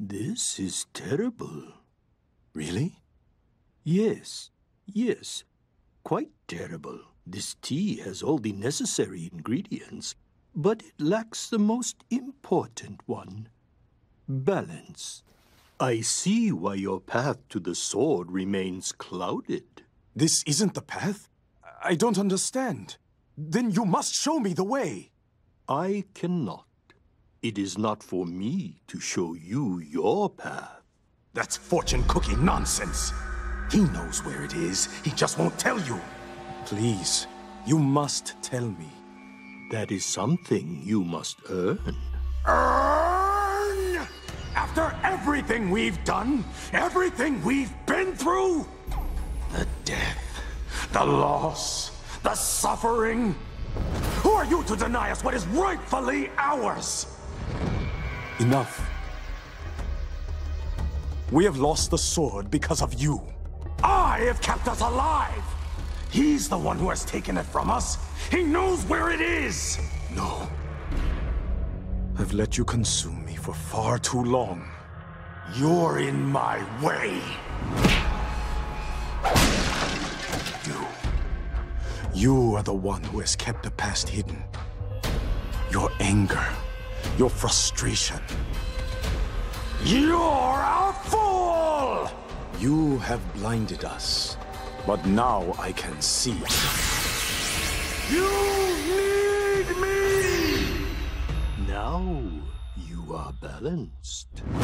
This is terrible. Really? Yes, yes, quite terrible. This tea has all the necessary ingredients, but it lacks the most important one balance. I see why your path to the sword remains clouded. This isn't the path? I don't understand. Then you must show me the way. I cannot. It is not for me to show you your path. That's fortune cookie nonsense. He knows where it is. He just won't tell you. Please, you must tell me. That is something you must earn. Earn? After everything we've done, everything we've been through? The death, the loss, the suffering. Who are you to deny us what is rightfully ours? Enough. We have lost the sword because of you. I have kept us alive. He's the one who has taken it from us. He knows where it is. No. I've let you consume me for far too long. You're in my way. You. You are the one who has kept the past hidden. Your anger, your frustration. You're a fool! You have blinded us, but now I can see. You need me! Now you are balanced.